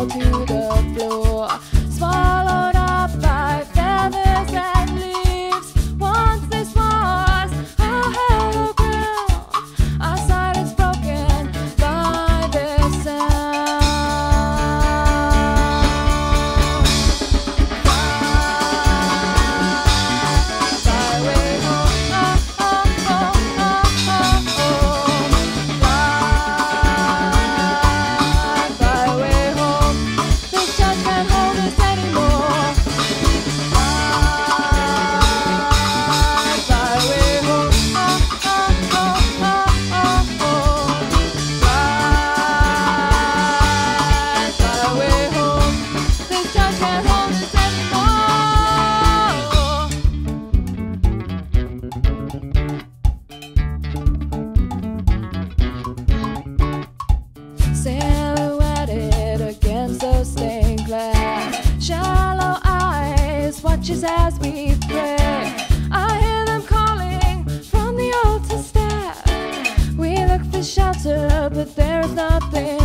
all to the watches as we pray. I hear them calling from the altar step. We look for shelter, but there is nothing.